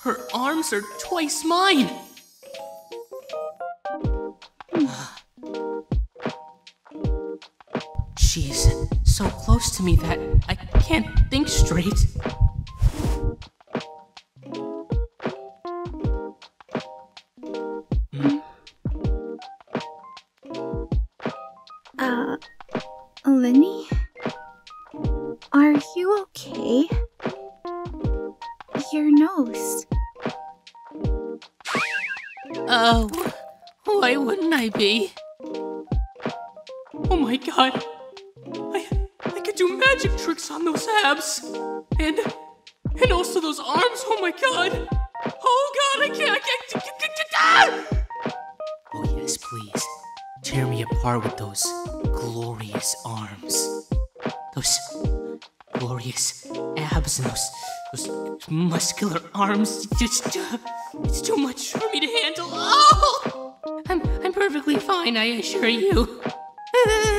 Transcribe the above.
Her arms are twice mine! She's so close to me that I can't think straight. Uh, Lyney? Are you okay? Your nose. Oh, why wouldn't I be? Oh my god. I, I could do magic tricks on those abs. And, and also those arms. Oh my god. Oh god, I can't, I can't, I can't, ah! Oh yes, please. Tear me apart with those glorious arms. Those glorious abs and those, those muscular arms. Just, it's too much for me to handle. Oh! I'm, I'm perfectly fine, I assure you.